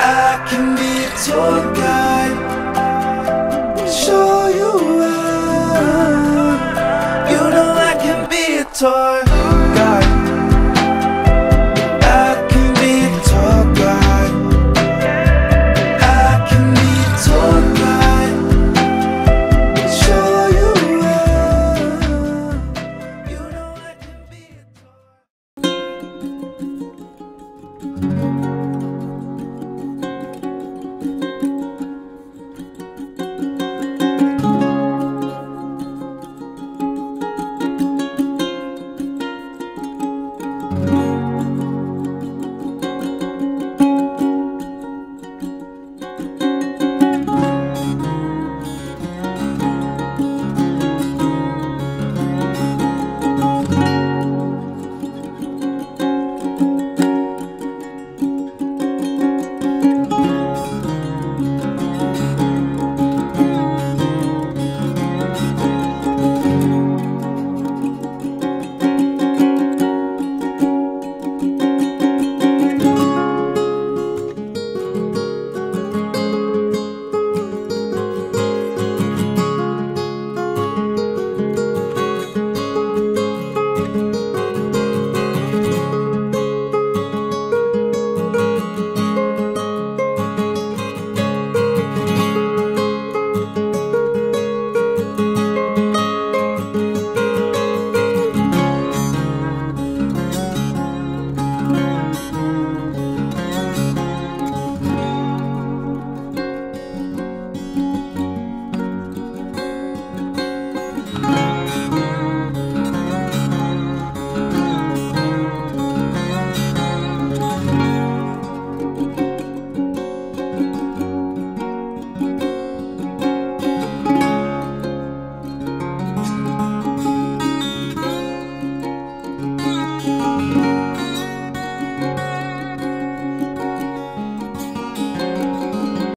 I can be a tour guide, show you around. You know I can be